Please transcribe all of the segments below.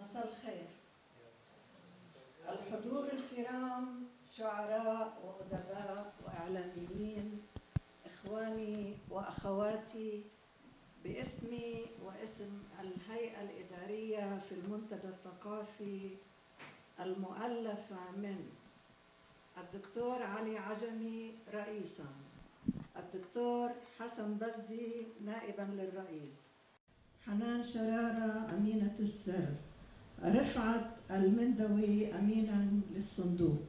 مساء الخير. الحضور الكرام شعراء وأدباء وإعلاميين إخواني وأخواتي باسمي واسم الهيئة الإدارية في المنتدى الثقافي المؤلفة من الدكتور علي عجمي رئيسا. الدكتور حسن بزي نائبا للرئيس. حنان شرارة أمينة السر. رفعت المندوي أمينا للصندوق.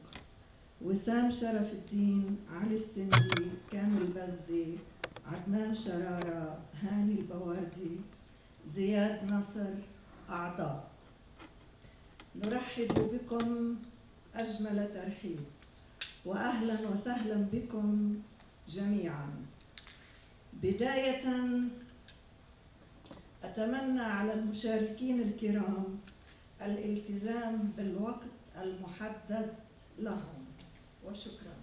وسام شرف الدين علي السندي كامل بزي. عدنان شرارة هاني البواردي. زياد نصر أعضاء. نرحب بكم أجمل ترحيب. وأهلا وسهلا بكم جميعا. بداية أتمنى على المشاركين الكرام الالتزام بالوقت المحدد لهم وشكرا.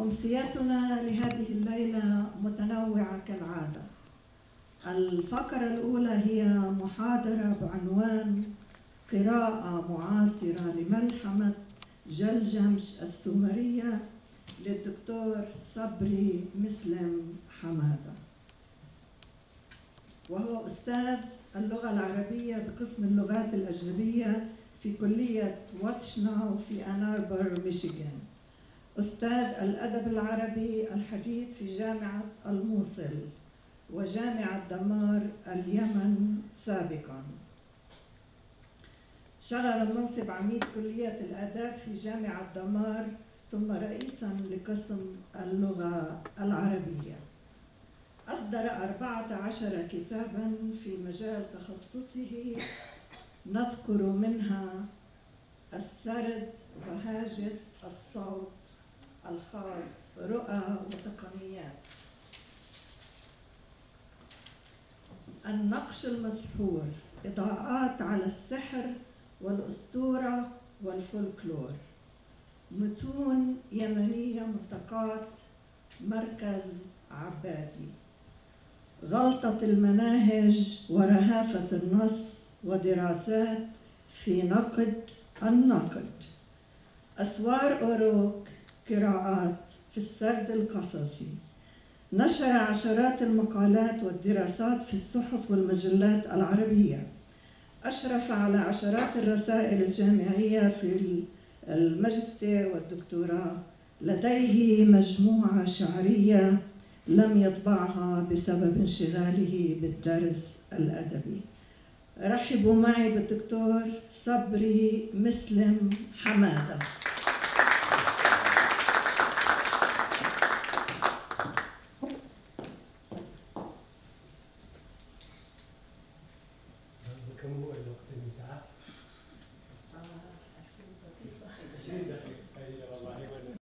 أمسياتنا لهذه الليلة متنوعة كالعادة. الفقرة الأولى هي محاضرة بعنوان قراءة معاصرة لملحمة جلجمش السومرية للدكتور صبري مسلم حمادة. وهو أستاذ اللغة العربية بقسم اللغات الأجنبية في كلية واتشناو في أناربر ميشيغان أستاذ الأدب العربي الحديث في جامعة الموصل وجامعة دمار اليمن سابقاً. شغل منصب عميد كلية الآداب في جامعة دمار ثم رئيسا لقسم اللغة العربية. أصدر أربعة عشر كتابا في مجال تخصصه. نذكر منها السرد وهاجس الصوت الخاص رؤى وتقنيات. النقش المسحور إضاءات على السحر والأسطورة والفولكلور. متون يمنية ملتقات مركز عبادي. غلطة المناهج ورهافة النص ودراسات في نقد النقد. أسوار أوروك قراءات في السرد القصصي. نشر عشرات المقالات والدراسات في الصحف والمجلات العربية. أشرف على عشرات الرسائل الجامعية في الماجستير والدكتوراه. لديه مجموعة شعرية لم يطبعها بسبب انشغاله بالدرس الأدبي. رحبوا معي بالدكتور صبري مسلم حمادة. Uh,